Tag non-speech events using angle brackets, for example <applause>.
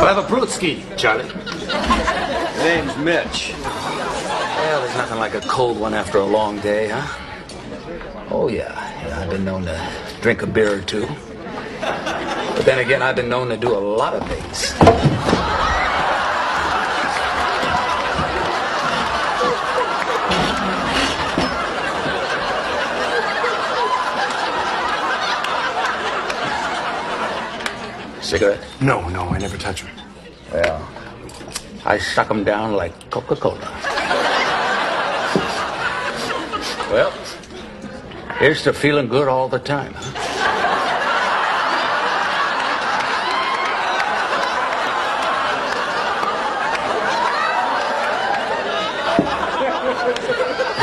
I'll have a Brutski, Charlie. Name's Mitch. Well, there's nothing like a cold one after a long day, huh? Oh, yeah. yeah I've been known to drink a beer or two. But then again, I've been known to do a lot of things. Cigarette? No, no, I never touch them. Well, I suck them down like Coca Cola. well, here's to feeling good all the time. Huh? <laughs>